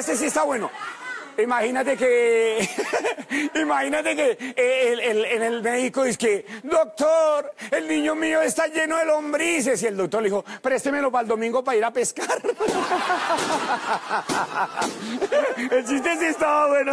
este sí está bueno. Imagínate que, imagínate que eh, el, en el médico dice que, doctor, el niño mío está lleno de lombrices. Y el doctor le dijo, préstemelo para el domingo para ir a pescar. el chiste sí estaba bueno.